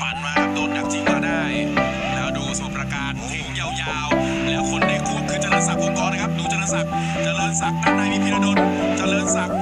ปั่นมาครับโดนดักจริงก็ได้ แล้วดูสมประการทิ้งยาวๆ แล้วคนในคู่คือเจริญศักดิ์องค์กรนะครับ ดูเจริญศักดิ์เจริญศักดิ์ด้านในมีพีระดลเจริญศักดิ์